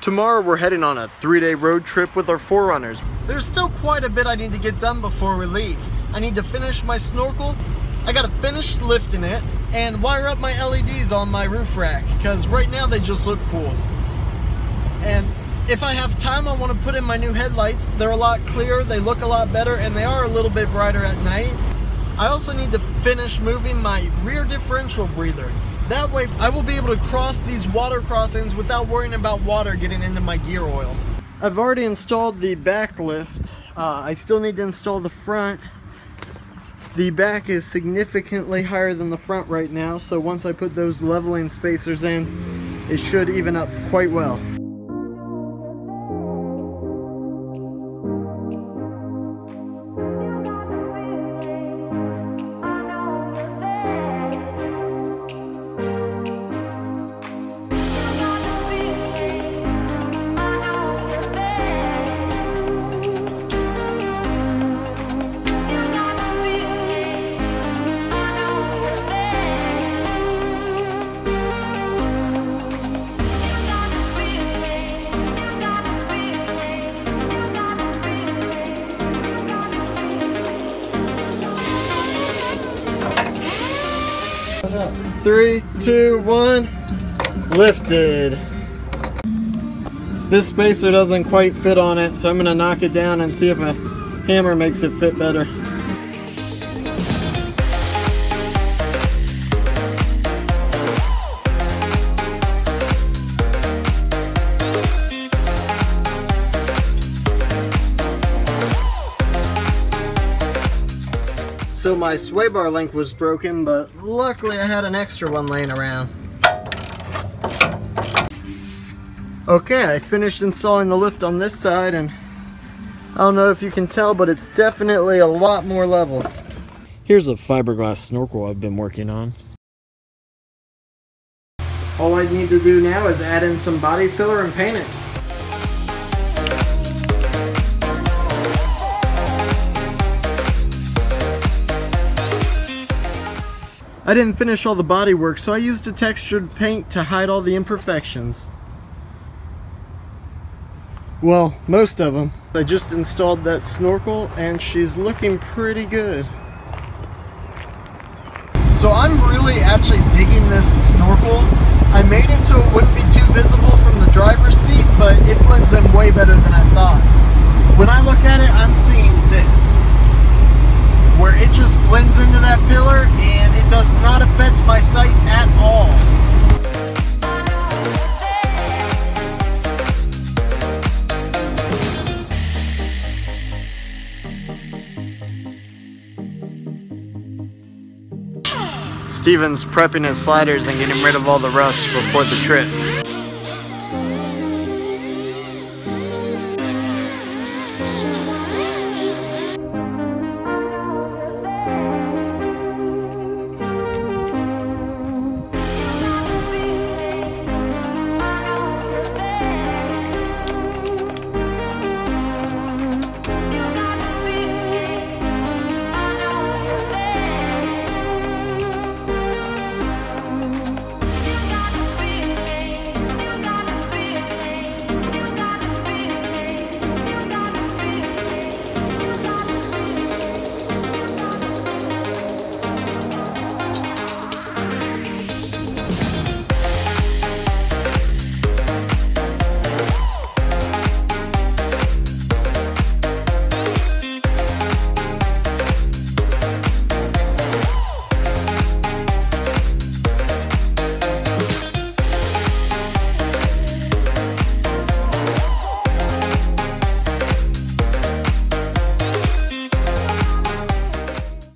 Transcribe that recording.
Tomorrow we're heading on a three-day road trip with our 4Runners. There's still quite a bit I need to get done before we leave. I need to finish my snorkel, I gotta finish lifting it, and wire up my LEDs on my roof rack, because right now they just look cool. And if I have time, I want to put in my new headlights. They're a lot clearer, they look a lot better, and they are a little bit brighter at night. I also need to finish moving my rear differential breather. That way I will be able to cross these water crossings without worrying about water getting into my gear oil. I've already installed the back lift. Uh, I still need to install the front. The back is significantly higher than the front right now, so once I put those leveling spacers in, it should even up quite well. Three, two, one, lifted. This spacer doesn't quite fit on it, so I'm gonna knock it down and see if a hammer makes it fit better. So my sway bar link was broken, but luckily I had an extra one laying around. Okay, I finished installing the lift on this side and I don't know if you can tell, but it's definitely a lot more level. Here's a fiberglass snorkel I've been working on. All I need to do now is add in some body filler and paint it. I didn't finish all the body work, so I used a textured paint to hide all the imperfections. Well, most of them. I just installed that snorkel and she's looking pretty good. So I'm really actually digging this snorkel. I made it so it wouldn't be too visible from the driver's seat, but it blends in way better than I thought. When I look at it, I'm seeing this where it just blends into that pillar and it does not affect my sight at all. Steven's prepping his sliders and getting rid of all the rust before the trip.